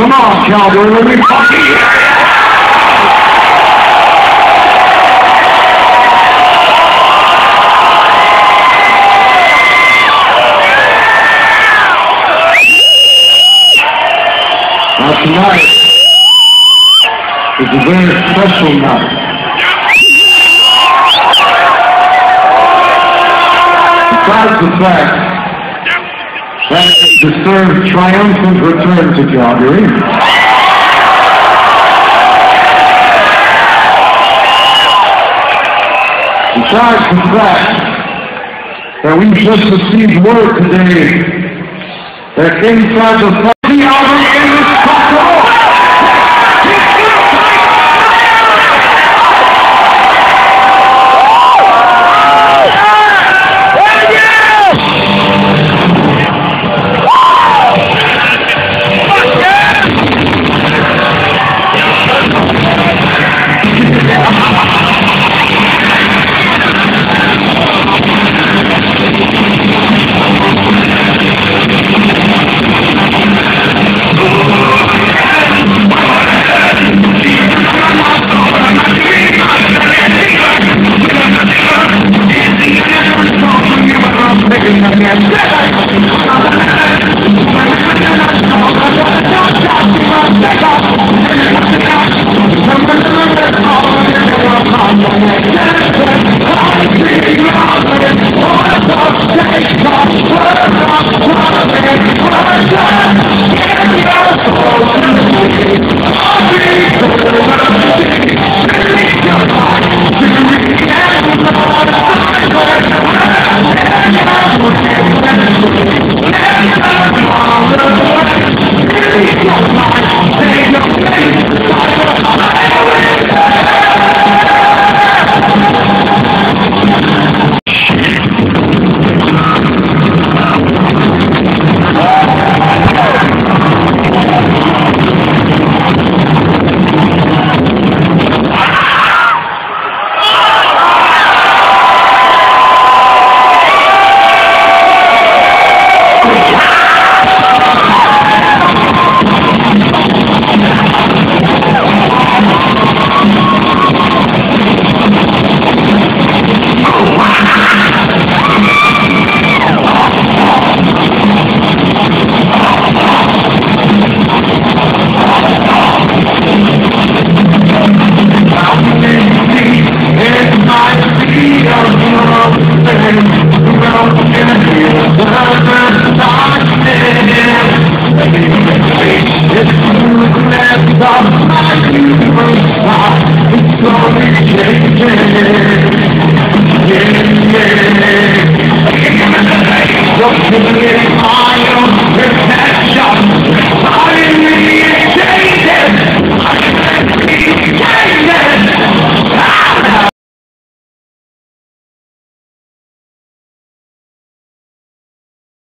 Come on, Calgary, let me fucking hear! Now tonight is a very special night. Besides the fact that it Disturbed's triumphant return to Calgary, besides the fact that we just received word today that inside the fucking Just